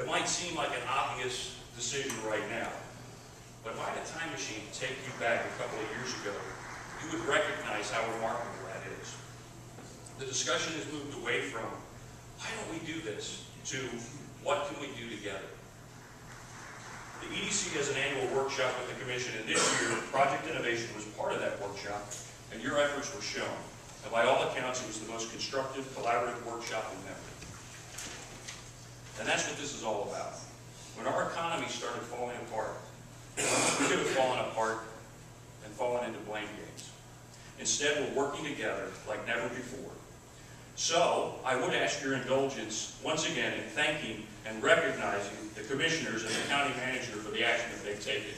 It might seem like an obvious decision right now, but if I had a time machine to take you back a couple of years ago, you would recognize how remarkable that is. The discussion has moved away from, why don't we do this, to what can we do together? The EDC has an annual workshop with the commission, and this year, Project Innovation was part of that workshop, and your efforts were shown. And by all accounts, it was the most constructive, collaborative workshop in memory. This is all about. When our economy started falling apart, we could have fallen apart and fallen into blame games. Instead, we're working together like never before. So, I would ask your indulgence once again in thanking and recognizing the commissioners and the county manager for the action that they've taken.